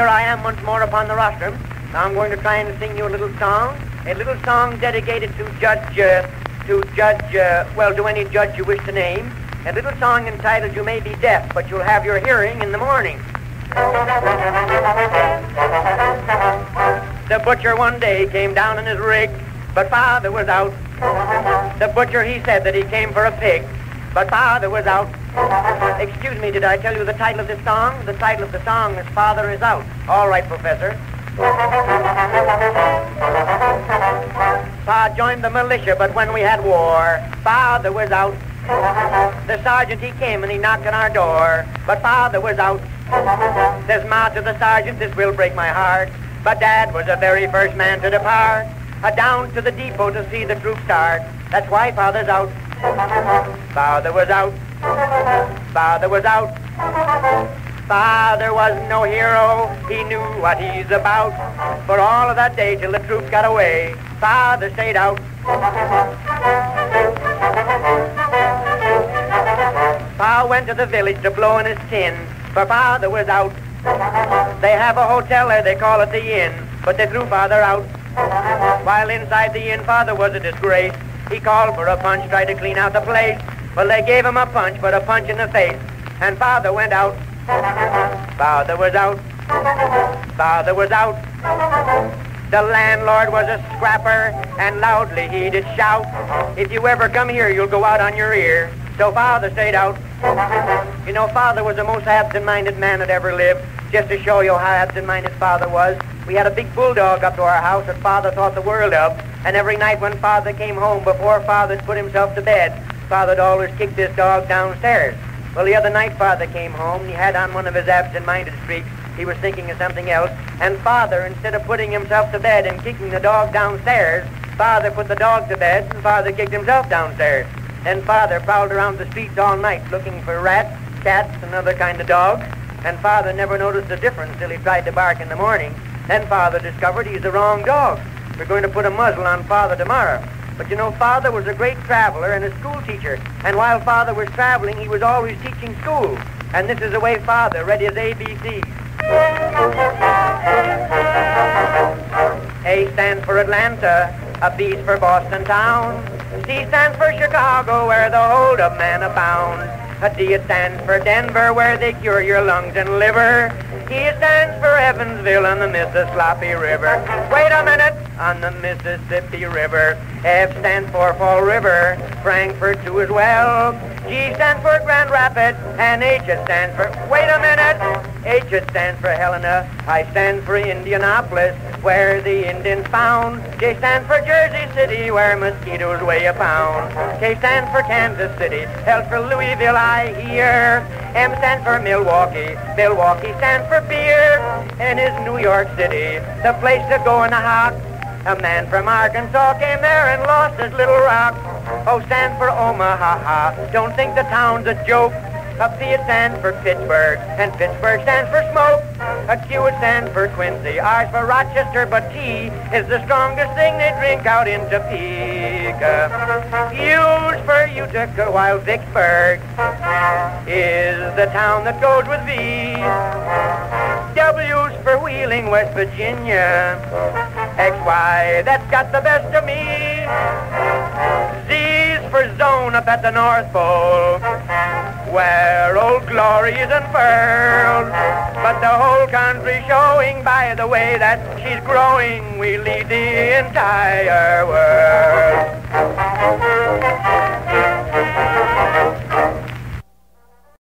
here I am once more upon the rostrum. Now I'm going to try and sing you a little song, a little song dedicated to Judge, uh, to Judge, uh, well, to any judge you wish to name. A little song entitled You May Be Deaf, but You'll Have Your Hearing in the Morning. The butcher one day came down in his rig, but father was out. The butcher, he said that he came for a pig, but father was out. Excuse me, did I tell you the title of this song? The title of the song is Father is Out. All right, Professor. Pa joined the militia, but when we had war, father was out. The sergeant, he came and he knocked on our door, but father was out. Says Ma to the sergeant, this will break my heart, but dad was the very first man to depart. Uh, down to the depot to see the troops start. That's why father's out. Father was out. Father was out. Father was no hero. He knew what he's about. For all of that day till the troops got away, father stayed out. Pa went to the village to blow in his tin, for father was out. They have a hotel there, they call it the Inn, but they threw father out. While inside the inn, father was a disgrace. He called for a punch, tried to clean out the place. Well, they gave him a punch, but a punch in the face, and father went out. Father was out. Father was out. The landlord was a scrapper, and loudly he did shout, If you ever come here, you'll go out on your ear. So father stayed out. You know, father was the most absent-minded man that ever lived. Just to show you how absent-minded father was, we had a big bulldog up to our house that father thought the world of, and every night when father came home, before father'd put himself to bed, father'd always kick this dog downstairs. Well, the other night father came home, and he had on one of his absent-minded streaks. He was thinking of something else, and father, instead of putting himself to bed and kicking the dog downstairs, father put the dog to bed, and father kicked himself downstairs. Then father prowled around the streets all night looking for rats, cats, and other kind of dogs, and father never noticed the difference till he tried to bark in the morning. Then father discovered he's the wrong dog. We're going to put a muzzle on father tomorrow. But you know, father was a great traveler and a school teacher. And while father was traveling, he was always teaching school. And this is the way father read his ABCs. A stands for Atlanta, a B for Boston town. C stands for Chicago, where the hold-up man abound. A D stands for Denver, where they cure your lungs and liver. He stands for Evansville on the Mississippi River. Wait a minute, on the Mississippi River. F stands for Fall River, Frankfurt too as well. G stands for Grand Rapids, and H stands for, wait a minute, H stands for Helena. I stand for Indianapolis, where the Indians found. J stands for Jersey City, where mosquitoes weigh a pound. K stands for Kansas City, L for Louisville, I hear. M stands for Milwaukee, Milwaukee stands for beer. N is New York City, the place to go in a hot. A man from Arkansas came there and lost his little rock. Oh, o stands for Omaha, don't think the town's a joke. A P stands for Pittsburgh, and Pittsburgh stands for smoke. A Q stands for Quincy, R for Rochester, but T is the strongest thing they drink out in Topeka. U's for Utica, while Vicksburg is the town that goes with V. W's for Wheeling, West Virginia. XY, that's got the best of me. Z's for Zone up at the North Pole, Old Glory is unfurled. But the whole country showing by the way that she's growing, we lead the entire world.